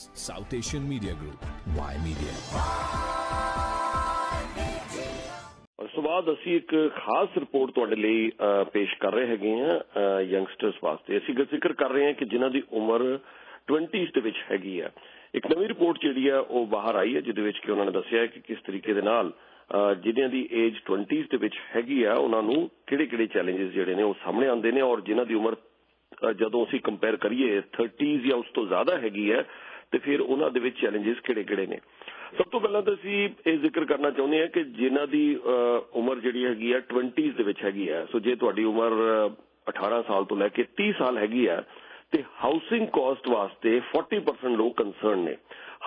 is South Asian Media Group. Why Media? ਉਸ ਤੋਂ ਬਾਅਦ ਅਸੀਂ ਇੱਕ ਖਾਸ ਰਿਪੋਰਟ ਤੁਹਾਡੇ ਲਈ ਪੇਸ਼ ਕਰ ਰਹੇ ਹੈਗੇ ਆ ਯੰਗਸਟਰਸ ਵਾਸਤੇ ਅਸੀਂ ਜ਼ਿਕਰ ਕਰ ਰਹੇ ਹਾਂ ਕਿ ਜਿਨ੍ਹਾਂ ਦੀ ਉਮਰ 20s ਦੇ ਵਿੱਚ ਹੈਗੀ ਆ ਇੱਕ ਨਵੀਂ ਰਿਪੋਰਟ ਜਿਹੜੀ ਆ ਉਹ ਬਾਹਰ ਆਈ ਹੈ, ਜਿਹਦੇ ਵਿੱਚ ਕਿ ਉਹਨਾਂ ਨੇ ਦੱਸਿਆ ਹੈ ਕਿ ਕਿਸ ਤਰੀਕੇ ਦੇ ਨਾਲ ਜਿਨ੍ਹਾਂ ਦੀ ਏਜ 20s ਦੇ ਵਿੱਚ ਹੈਗੀ ਆ ਉਹਨਾਂ ਨੂੰ ਕਿਹੜੇ-ਕਿਹੜੇ ਚੈਲੰਜਸ ਜਿਹੜੇ ਨੇ, ਉਹ ਸਾਹਮਣੇ ਆਉਂਦੇ ਨੇ ਔਰ ਜਿਨ੍ਹਾਂ ਦੀ ਉਮਰ ਜਦੋਂ ਅਸੀਂ ਕੰਪੇਅਰ ਕਰੀਏ 30s ਜਾਂ ਉਸ ਤੋਂ ਜ਼ਿਆਦਾ ਹੈਗੀ ਹੈ ਤੇ ਫਿਰ ਉਹਨਾਂ ਦੇ ਵਿੱਚ ਚੈਲੰਜਸ ਕਿਹੜੇ-ਕਿਹੜੇ ਨੇ? ਸਭ ਤੋਂ ਪਹਿਲਾਂ ਤਾਂ ਅਸੀਂ ਇਹ ਜ਼ਿਕਰ ਕਰਨਾ ਚਾਹੁੰਦੇ ਹਾਂ ਕਿ ਜਿਨ੍ਹਾਂ ਦੀ ਉਮਰ ਜਿਹੜੀ ਹੈਗੀ ਹੈ 20s ਦੇ ਵਿੱਚ ਹੈਗੀ ਹੈ ਸੋ ਜੇ ਤੁਹਾਡੀ ਉਮਰ ਅ, 18 ਸਾਲ ਤੋਂ ਲੈ ਕੇ 30 ਸਾਲ ਹੈਗੀ ਹੈ ਤੇ ਹਾਊਸਿੰਗ ਕਾਸਟ ਵਾਸਤੇ 40% ਲੋਕ ਕੰਸਰਨ ਨੇ।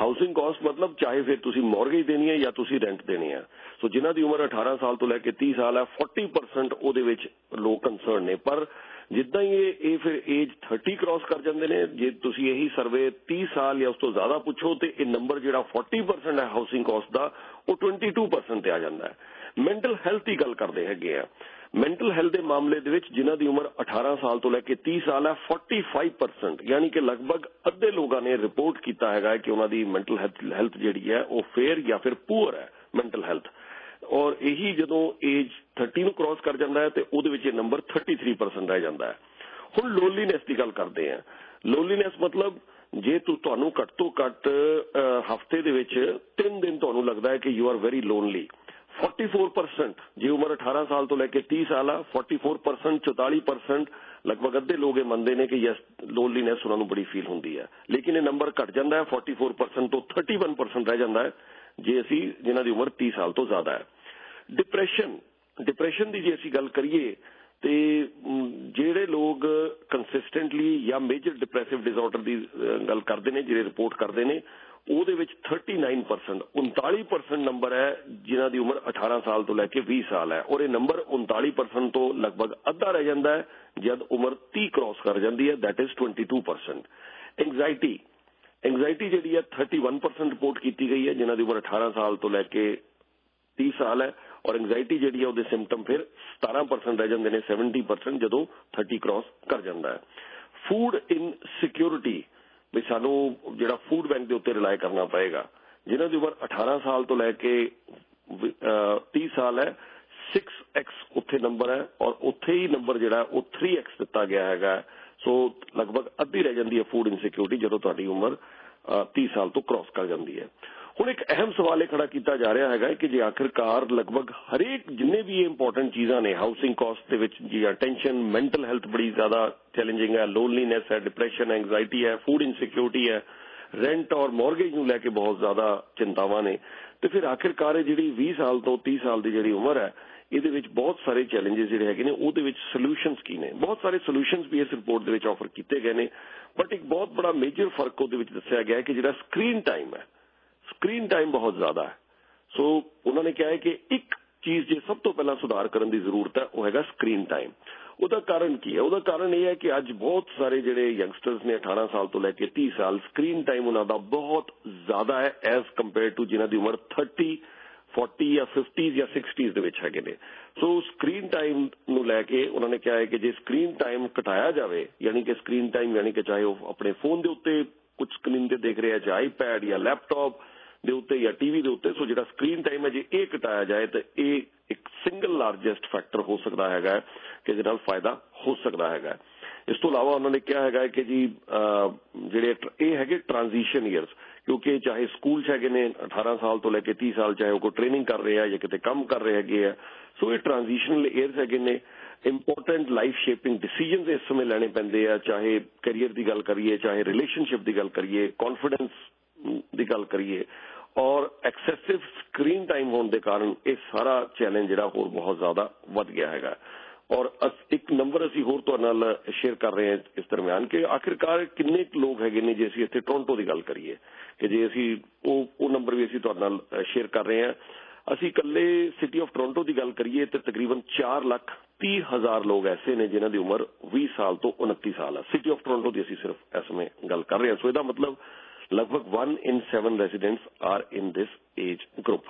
ਹਾਊਸਿੰਗ ਕਾਸਟ ਮਤਲਬ ਚਾਹੇ ਫਿਰ ਤੁਸੀਂ ਮੌਰਗੇਜ ਦੇਣੀ ਹੈ ਜਾਂ ਤੁਸੀਂ ਰੈਂਟ ਦੇਣੀ ਹੈ। ਸੋ ਜਿਨ੍ਹਾਂ ਦੀ ਉਮਰ 18 ਸਾਲ ਤੋਂ ਲੈ ਕੇ 30 ਸਾਲ ਹੈ 40% ਉਹਦੇ ਵਿੱਚ ਲੋਕ ਕੰਸਰਨ ਨੇ। ਪਰ ਜਿੱਦਾਂ ਹੀ ਇਹ ਫਿਰ ਏਜ 30 ਕ੍ਰਾਸ ਕਰ ਜਾਂਦੇ ਨੇ, ਜੇ ਤੁਸੀਂ ਇਹੀ ਸਰਵੇ 30 ਸਾਲ ਜਾਂ ਉਸ ਤੋਂ ਜ਼ਿਆਦਾ ਪੁੱਛੋ ਤੇ ਇਹ ਨੰਬਰ ਜਿਹੜਾ 40% ਹੈ ਹਾਊਸਿੰਗ ਕਾਸਟ ਦਾ, ਉਹ 22% ਤੇ ਆ ਜਾਂਦਾ ਹੈ। ਮੈਂਟਲ ਹੈਲਥ ਦੀ ਗੱਲ ਕਰਦੇ ਹੈਗੇ ਆ। ਮੈਂਟਲ ਹੈਲਥ ਦੇ ਮਾਮਲੇ ਦੇ ਵਿੱਚ ਜਿਨ੍ਹਾਂ ਦੀ ਉਮਰ 18 ਸਾਲ ਤੋਂ ਲੈ ਕੇ 30 ਸਾਲ ਹੈ 45% ਯਾਨੀ ਕਿ ਲਗਭਗ ਅੱਧੇ ਲੋਕਾਂ ਨੇ ਰਿਪੋਰਟ ਕੀਤਾ ਹੈਗਾ ਕਿ ਉਹਨਾਂ ਦੀ ਮੈਂਟਲ ਹੈਲਥ ਜਿਹੜੀ ਹੈ ਉਹ ਫੇਅਰ ਜਾਂ ਫਿਰ ਪੂਅਰ ਹੈ ਮੈਂਟਲ ਹੈਲਥ ਔਰ ਇਹੀ ਜਦੋਂ ਏਜ 30 ਨੂੰ ਕ੍ਰਾਸ ਕਰ ਜਾਂਦਾ ਹੈ ਤੇ ਉਹਦੇ ਵਿੱਚ ਇਹ ਨੰਬਰ 33% ਰਹਿ ਜਾਂਦਾ ਹੈ। ਹੁਣ ਲੋਨਲੀਨੈਸ ਦੀ ਗੱਲ ਕਰਦੇ ਹਾਂ। ਲੋਨਲੀਨੈਸ ਮਤਲਬ ਜੇ ਤੁ- ਤੁਹਾਨੂੰ ਘੱਟ ਤੋਂ ਘੱਟ ਹਫ਼ਤੇ ਦੇ ਵਿੱਚ 3 ਦਿਨ ਤੁਹਾਨੂੰ ਲੱਗਦਾ ਹੈ ਕਿ ਯੂ ਆਰ ਵੈਰੀ ਲੋਨਲੀ 44% ਜੇ ਉਮਰ 18 ਸਾਲ ਤੋਂ ਲੈ ਕੇ 30 ਸਾਲ ਆ 44% 44% ਲਗਭਗ ਅੱਧੇ ਲੋਕ ਇਹ ਮੰਨਦੇ ਨੇ ਕਿ ਯੈਸ ਲੋਨਲੀਨੈਸ ਉਹਨਾਂ ਨੂੰ ਬੜੀ ਫੀਲ ਹੁੰਦੀ ਹੈ। ਲੇਕਿਨ ਇਹ ਨੰਬਰ ਘਟ ਜਾਂਦਾ ਹੈ 44% ਤੋਂ 31% ਰਹਿ ਜਾਂਦਾ ਹੈ, ਜੇ ਅਸੀਂ ਜਿਨ੍ਹਾਂ ਦੀ ਉਮਰ 30 ਸਾਲ ਤੋਂ ਜ਼ਿਆਦਾ ਹੈ। ਡਿਪਰੈਸ਼ਨ ਡਿਪਰੈਸ਼ਨ ਦੀ ਜੇ ਅਸੀਂ ਗੱਲ ਕਰੀਏ, ਤੇ ਜਿਹੜੇ ਲੋਕ ਕੰਸਿਸਟੈਂਟਲੀ ਜਾਂ ਮੇਜਰ ਡਿਪਰੈਸਿਵ ਡਿਸਆਰਡਰ ਦੀ ਗੱਲ ਕਰਦੇ ਨੇ, ਜਿਹੜੇ ਰਿਪੋਰਟ ਕਰਦੇ ਨੇ, ਉਹਦੇ ਵਿੱਚ 39% 39% ਨੰਬਰ ਹੈ ਜਿਨ੍ਹਾਂ ਦੀ ਉਮਰ 18 ਸਾਲ ਤੋਂ ਲੈ ਕੇ 20 ਸਾਲ ਹੈ। ਔਰ ਇਹ ਨੰਬਰ 39% ਤੋਂ ਲਗਭਗ ਅੱਧਾ ਰਹਿ ਜਾਂਦਾ ਹੈ, ਜਦ ਉਮਰ 30 ਕ੍ਰਾਸ ਕਰ ਜਾਂਦੀ ਹੈ, that is 22% ਐਂਗਜ਼ਾਇਟੀ ਐਂਗਜ਼ਾਇਟੀ ਜਿਹੜੀ ਹੈ 31% ਰਿਪੋਰਟ ਕੀਤੀ ਗਈ ਹੈ, ਜਿਨ੍ਹਾਂ ਦੀ ਉਮਰ 18 ਸਾਲ ਤੋਂ ਲੈ ਕੇ 30 ਸਾਲ ਹੈ। ਔਰ ਐਂਗਜ਼ਾਇਟੀ ਜਿਹੜੀ ਹੈ ਉਹਦੇ ਸਿੰਪਟਮ ਫਿਰ 17% ਰਹਿ ਜਾਂਦੇ ਨੇ 70% ਜਦੋਂ 30 ਕ੍ਰਾਸ ਕਰ ਜਾਂਦਾ ਹੈ। ਫੂਡ ਇਨ ਸਿਕਿਉਰਿਟੀ ਵੀ ਸਾਨੂੰ ਜਿਹੜਾ ਫੂਡ ਬੈਂਕ ਦੇ ਉੱਤੇ ਰਿਲਾਈ ਕਰਨਾ ਪਏਗਾ ਜਿਨ੍ਹਾਂ ਦੀ ਉਮਰ 18 ਸਾਲ ਤੋਂ ਲੈ ਕੇ ਵੀ, ਅਹ, 30 ਸਾਲ ਹੈ 6x ਉੱਥੇ ਨੰਬਰ ਹੈ ਔਰ ਉੱਥੇ ਹੀ ਨੰਬਰ ਜਿਹੜਾ ਉਹ 3x ਦਿੱਤਾ ਗਿਆ ਹੈਗਾ ਸੋ ਲਗਭਗ ਅੱਧੀ ਰਹਿ ਜਾਂਦੀ ਹੈ ਫੂਡ ਇਨਸਿਕਿਉਰਿਟੀ ਜਦੋਂ ਤੁਹਾਡੀ ਉਮਰ ਅਹ, 30 ਸਾਲ ਤੋਂ ਕ੍ਰਾਸ ਕਰ ਜਾਂਦੀ ਹੈ। ਹੁਣ ਇੱਕ ਅਹਿਮ ਸਵਾਲ ਇਹ ਖੜਾ ਕੀਤਾ ਜਾ ਰਿਹਾ ਹੈਗਾ ਕਿ ਜੇ ਆਖਿਰਕਾਰ ਲਗਭਗ ਹਰੇਕ ਜਿੰਨੇ ਵੀ ਇਹ ਇੰਪੋਰਟੈਂਟ ਚੀਜ਼ਾਂ ਨੇ ਹਾਊਸਿੰਗ ਕਾਸਟ ਦੇ ਵਿੱਚ ਜੀ ਟੈਨਸ਼ਨ ਮੈਂਟਲ ਹੈਲਥ ਬੜੀ ਜ਼ਿਆਦਾ ਚੈਲੰਜਿੰਗ ਹੈ ਲੋਨਲੀਨੈਸ ਹੈ ਡਿਪਰੈਸ਼ਨ ਐਂਗਜ਼ਾਇਟੀ ਹੈ ਫੂਡ ਇਨਸਿਕਿਉਰਿਟੀ ਹੈ ਰੈਂਟ ਔਰ ਮੌਰਗੇਜ ਨੂੰ ਲੈ ਕੇ ਬਹੁਤ ਜ਼ਿਆਦਾ ਚਿੰਤਾਵਾਂ ਨੇ। ਤੇ ਫਿਰ ਆਖਿਰਕਾਰ ਇਹ ਜਿਹੜੀ 20 ਸਾਲ ਤੋਂ 30 ਸਾਲ ਦੀ ਜਿਹੜੀ ਉਮਰ ਹੈ, ਇਹਦੇ ਵਿੱਚ ਬਹੁਤ ਸਾਰੇ ਚੈਲੰਜਸ ਜਿਹੜੇ ਹੈਗੇ ਨੇ, ਉਹਦੇ ਵਿੱਚ ਸੋਲੂਸ਼ਨਸ ਕੀ ਨੇ? ਬਹੁਤ ਸਾਰੇ ਸੋਲੂਸ਼ਨਸ ਵੀ ਇਸ ਰਿਪੋਰਟ ਦੇ ਵਿੱਚ ਆਫਰ ਕੀਤੇ ਗਏ ਨੇ ਬਟ ਇੱਕ ਬਹੁਤ ਬੜਾ ਮੇਜਰ ਫ਼ਰਕ ਉਹਦੇ ਵਿੱਚ ਦੱਸਿਆ ਗਿਆ ਹੈ ਕਿ ਜਿਹੜਾ ਸਕਰੀਨ ਟਾਈਮ ਹੈ ਸਕਰੀਨ ਟਾਈਮ ਬਹੁਤ ਜ਼ਿਆਦਾ ਹੈ। ਸੋ ਉਹਨਾਂ ਨੇ ਕਿਹਾ ਹੈ ਕਿ ਇੱਕ ਚੀਜ਼ ਜੇ ਸਭ ਤੋਂ ਪਹਿਲਾਂ ਸੁਧਾਰ ਕਰਨ ਦੀ ਜ਼ਰੂਰਤ ਹੈ, ਉਹ ਹੈਗਾ ਸਕਰੀਨ ਟਾਈਮ ਉਹਦਾ ਕਾਰਨ ਕੀ ਹੈ? ਉਹਦਾ ਕਾਰਨ ਇਹ ਹੈ ਕਿ ਅੱਜ ਬਹੁਤ ਸਾਰੇ ਜਿਹੜੇ ਯੰਗਸਟਰਸ ਨੇ 18 ਸਾਲ ਤੋਂ ਲੈ ਕੇ 30 ਸਾਲ ਸਕਰੀਨ ਟਾਈਮ ਉਹਨਾਂ ਦਾ ਬਹੁਤ ਜ਼ਿਆਦਾ ਹੈ ਐਜ਼ ਕੰਪੇਅਰ ਟੂ ਜਿਨ੍ਹਾਂ ਦੀ ਉਮਰ 30 40 ਜਾਂ 50 ਜਾਂ 60 ਦੇ ਵਿੱਚ ਹੈਗੇ ਨੇ। ਸੋ ਸਕਰੀਨ ਟਾਈਮ ਨੂੰ ਲੈ ਕੇ ਉਹਨਾਂ ਨੇ ਕਿਹਾ ਹੈ ਕਿ ਜੇ ਸਕਰੀਨ ਟਾਈਮ ਘਟਾਇਆ ਜਾਵੇ, ਯਾਨੀ ਕਿ ਸਕਰੀਨ ਟਾਈਮ ਯਾਨੀ ਕਿ ਚਾਹੇ ਉਹ ਆਪਣੇ ਫੋਨ ਦੇ ਉੱਤੇ ਕੁਝ ਸਕਰੀਨ ਤੇ ਦੇਖ ਰਿਹਾ ਚਾਹੇ ਆਈਪੈਡ ਜਾਂ ਲੈਪਟਾਪ ਦੇ ਉੱਤੇ ਜਾਂ ਟੀਵੀ ਦੇ ਉੱਤੇ ਸੋ ਜਿਹੜਾ ਸਕਰੀਨ ਟਾਈਮ ਹੈ ਜੇ ਇਹ ਘਟਾਇਆ ਜਾਏ ਤਾਂ ਇਹ ਇੱਕ ਸਿੰਗਲ ਲਾਰਜੈਸਟ ਫੈਕਟਰ ਹੋ ਸਕਦਾ ਹੈਗਾ ਕਿ ਇਹਦੇ ਨਾਲ ਫਾਇਦਾ ਹੋ ਸਕਦਾ ਹੈਗਾ ਇਸ ਤੋਂ ਇਲਾਵਾ ਉਹਨਾਂ ਨੇ ਕਿਹਾ ਹੈਗਾ ਕਿ ਜੀ ਅਹ, ਜਿਹੜੇ ਟਰ- ਇਹ ਹੈਗੇ ਟ੍ਰਾਂਜੀਸ਼ਨ ਇਅਰਸ ਕਿਉਂਕਿ ਚਾਹੇ ਸਕੂਲ 'ਚ ਹੈਗੇ ਨੇ 18 ਸਾਲ ਤੋਂ ਲੈ ਕੇ 30 ਸਾਲ ਚਾਹੇ ਉਹ ਕੋਈ ਟ੍ਰੇਨਿੰਗ ਕਰ ਰਹੇ ਆ ਜਾਂ ਕਿਤੇ ਕੰਮ ਕਰ ਰਹੇ ਹੈਗੇ ਆ ਸੋ ਇਹ ਟ੍ਰਾਂਜੀਸ਼ਨਲ ਇਅਰਸ ਹੈਗੇ ਨੇ। ਇੰਪੋਰਟੈਂਟ ਲਾਈਫ ਸ਼ੇਪਿੰਗ ਡਿਸੀਜਨਸ ਇਸ ਸਮੇਂ ਲੈਣੇ ਪੈਂਦੇ ਆ, ਚਾਹੇ ਕੈਰੀਅਰ ਦੀ ਗੱਲ ਕਰੀਏ, ਚਾਹੇ ਰਿਲੇਸ਼ਨਸ਼ਿਪ ਦੀ ਗੱਲ ਕਰੀਏ ਕੌਨਫੀਡੈਂਸ ਦੀ ਗੱਲ ਕਰੀਏ, ਔਰ ਐਕਸੈਸਿਵ ਸਕਰੀਨ ਟਾਈਮ ਹੋਣ ਦੇ ਕਾਰਨ ਇਹ ਸਾਰਾ ਚੈਲੰਜ ਜਿਹੜਾ ਹੋਰ ਬਹੁਤ ਜ਼ਿਆਦਾ ਵੱਧ ਗਿਆ ਹੈਗਾ। ਔਰ ਇੱਕ ਨੰਬਰ ਅਸੀਂ ਹੋਰ ਤੁਹਾਡੇ ਨਾਲ ਸ਼ੇਅਰ ਕਰ ਰਹੇ ਹਾਂ ਇਸ ਦਰਮਿਆਨ ਕਿ ਆਖਿਰਕਾਰ ਕਿੰਨੇ ਕੁ ਲੋਕ ਹੈਗੇ ਨੇ ਜੇ ਅਸੀਂ ਇੱਥੇ ਟੋਰਾਂਟੋ ਦੀ ਗੱਲ ਕਰੀਏ, ਕਿ ਜੇ ਅਸੀਂ ਉਹ ਉਹ ਨੰਬਰ ਵੀ ਅਸੀਂ ਤੁਹਾਡੇ ਨਾਲ ਸ਼ੇਅਰ ਕਰ ਰਹੇ ਹਾਂ। ਅਸੀਂ ਇਕੱਲੇ ਸਿਟੀ ਆਫ ਟੋਰਾਂਟੋ ਦੀ ਗੱਲ ਕਰੀਏ ਤੇ ਤਕਰੀਬਨ 4 ਲੱਖ 30 ਹਜ਼ਾਰ ਲੋਕ ਐਸੇ ਨੇ ਜਿਨ੍ਹਾਂ ਦੀ ਉਮਰ 20 ਸਾਲ ਤੋਂ 29 ਸਾਲ ਹੈ ਸਿਟੀ ਆਫ ਟੋਰਾਂਟੋ ਦੀ ਅਸੀਂ ਸਿਰਫ ਇਸ ਸਮੇਂ ਗੱਲ ਕਰ ਰਹੇ ਹਾਂ। ਸੋ ਇਹਦਾ ਮਤਲਬ ਲਗਭਗ 1 in 7 residents are in this age group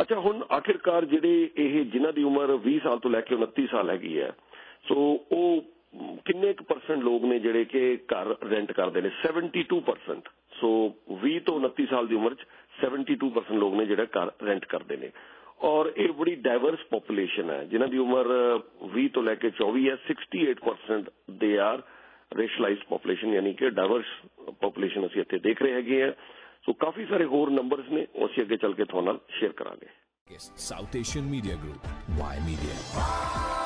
ਅੱਛਾ, ਹੁਣ ਆਖਿਰਕਾਰ ਜਿਹੜੇ ਇਹ ਜਿਨ੍ਹਾਂ ਦੀ ਉਮਰ 20 ਸਾਲ ਤੋਂ ਲੈ ਕੇ 29 ਸਾਲ ਹੈਗੀ ਹੈ, ਸੋ ਉਹ ਕਿੰਨੇ ਕੁ ਪਰਸੈਂਟ ਲੋਕ ਨੇ ਜਿਹੜੇ ਕਿ ਘਰ ਰੈਂਟ ਕਰਦੇ ਨੇ? 72% ਸੋ 20 ਤੋਂ 29 ਸਾਲ ਦੀ ਉਮਰ 'ਚ 72% ਲੋਕ ਨੇ ਜਿਹੜੇ ਘਰ ਰੈਂਟ ਕਰਦੇ ਨੇ। ਔਰ ਇਹ ਬੜੀ ਡਾਈਵਰਸ ਪੋਪੂਲੇਸ਼ਨ ਹੈ, ਜਿਨ੍ਹਾਂ ਦੀ ਉਮਰ 20 ਤੋਂ ਲੈ ਕੇ 24 ਹੈ 68% ਦੇ ਆਰ ਰੇਸ਼ਲਾਈਜ਼ਡ ਪੋਪੂਲੇਸ਼ਨ ਯਾਨੀ ਕਿ ਡਾਈਵਰਸ ਪੋਪੂਲੇਸ਼ਨ ਅਸੀਂ ਇੱਥੇ ਦੇਖ ਰਹੇ ਹੈਗੇ ਆ ਸੋ ਕਾਫੀ ਸਾਰੇ ਹੋਰ ਨੰਬਰਸ ਨੇ, ਉਹ ਅਸੀਂ ਅੱਗੇ ਚੱਲ ਕੇ ਤੁਹਾਨੂੰ ਨਾਲ ਸ਼ੇਅਰ ਕਰਾਂਗੇ South Asian Media Group. Why Media?